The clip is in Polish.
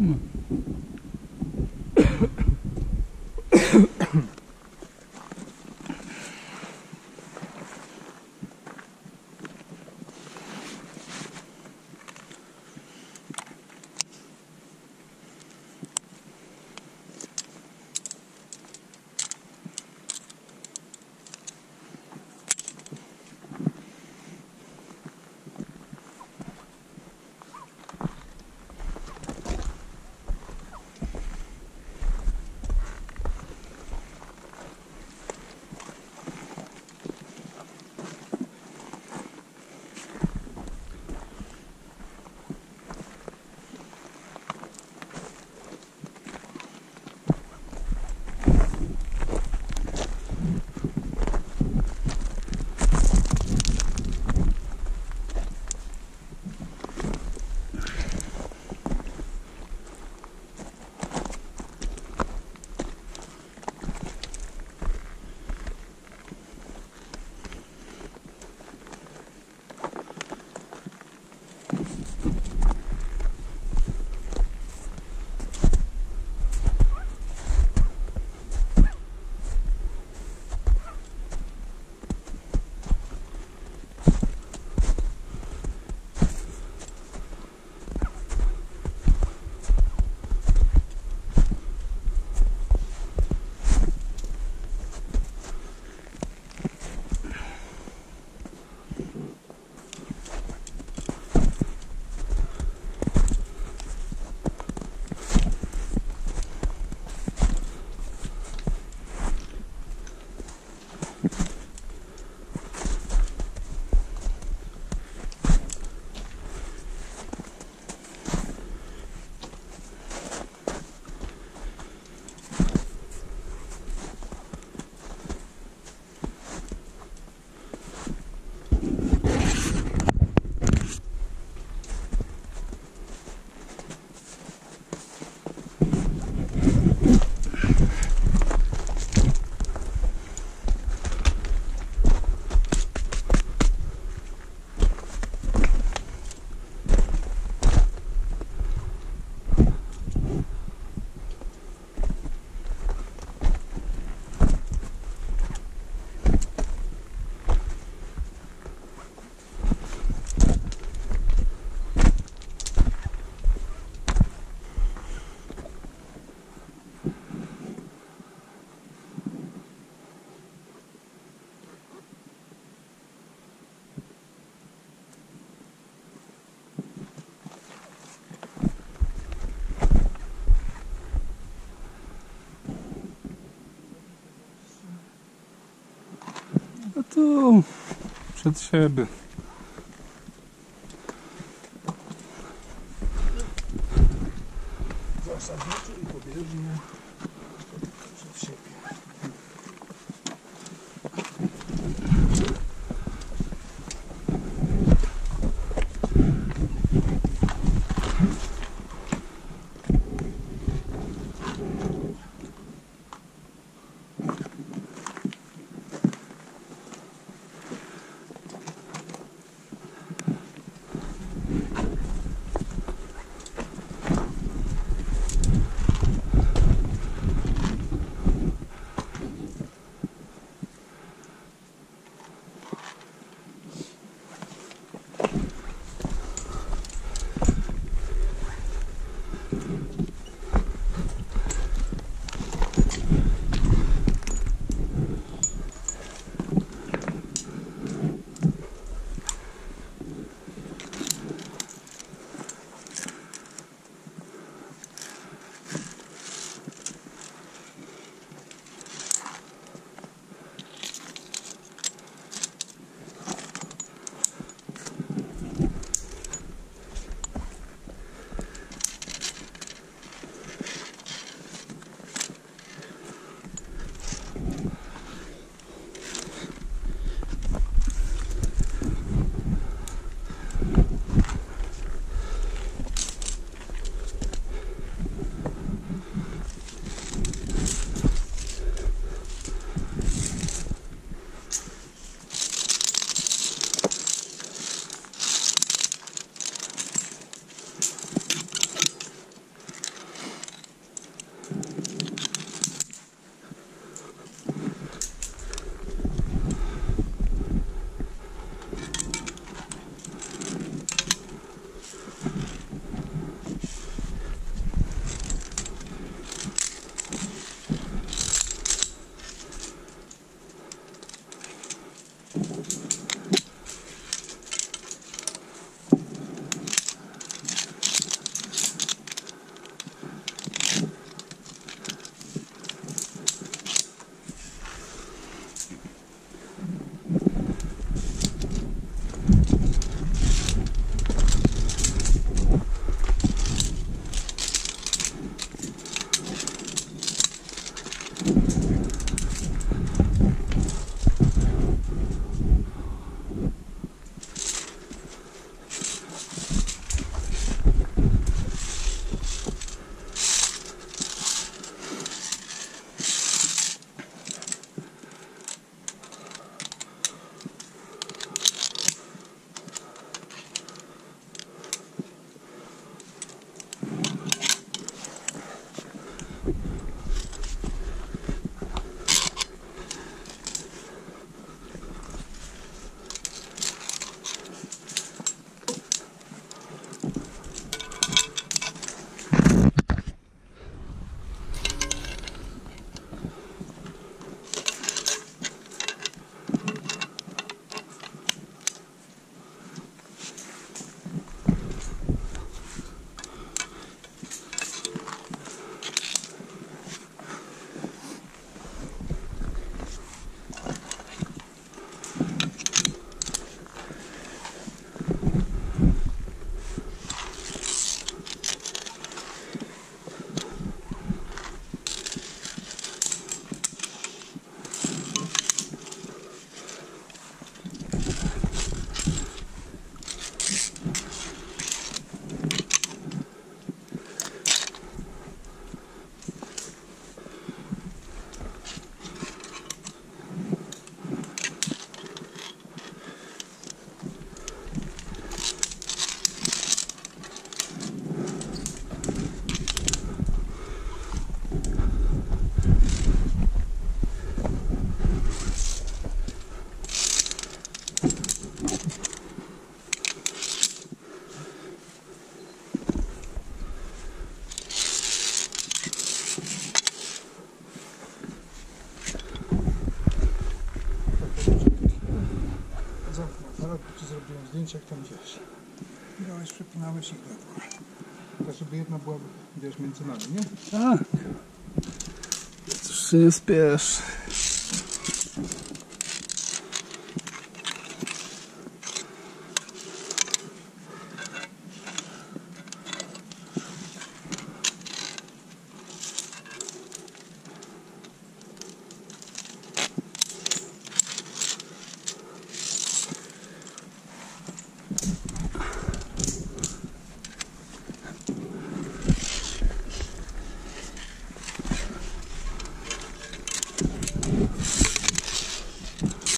Hmm. Tu przed siebie. Zdjęć jak tam wiesz. Grałeś, przepinałeś i chleb. Tak, żeby jedna była, wiesz, między nami, nie? Tak. Cóż się nie spiesz.